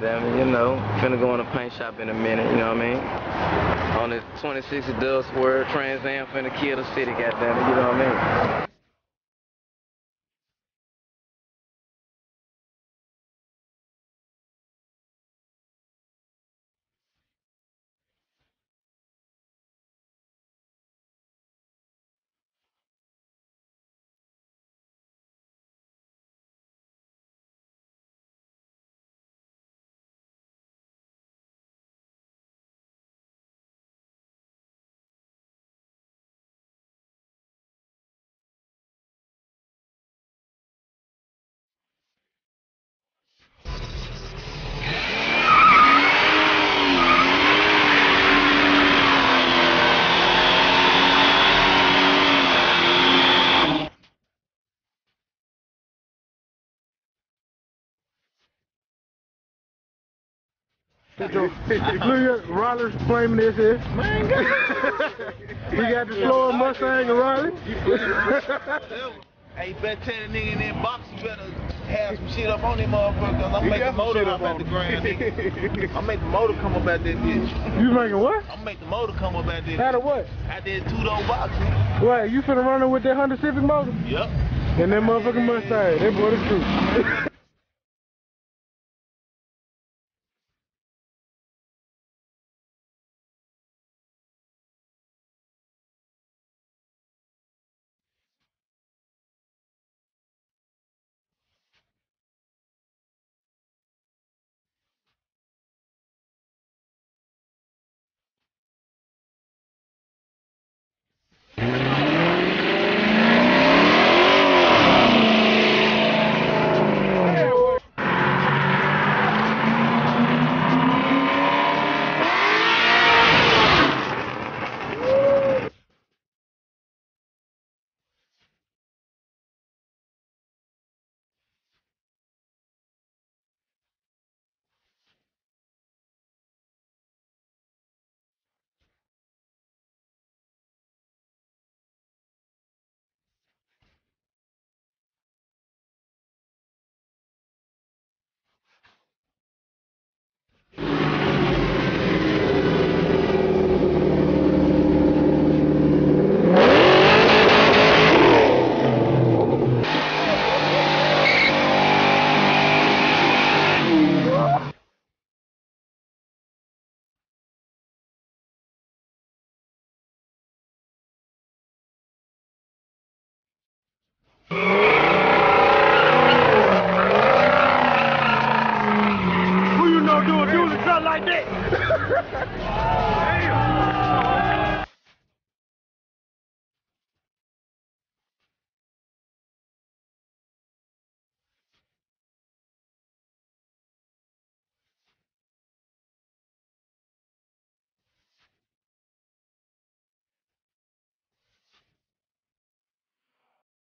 Damn you know, finna go in a paint shop in a minute, you know what I mean? On this 26 Dust World Trans Am finna kill the city, goddamn it, you know what I mean? Look at Riley's flaming this here. he got the slower Mustang and Riley. Hey, you better tell the nigga in that box, you better have some shit up on him motherfucker, cause I'm making the motor up at the ground, nigga. I'm make the motor come up out that bitch. you making what? I'm make the motor come up out that Out of what? I did two door box, nigga. What, you finna run it with that Honda Civic motor? Yep. And that motherfucking Mustang. That boy the truth. Brrr.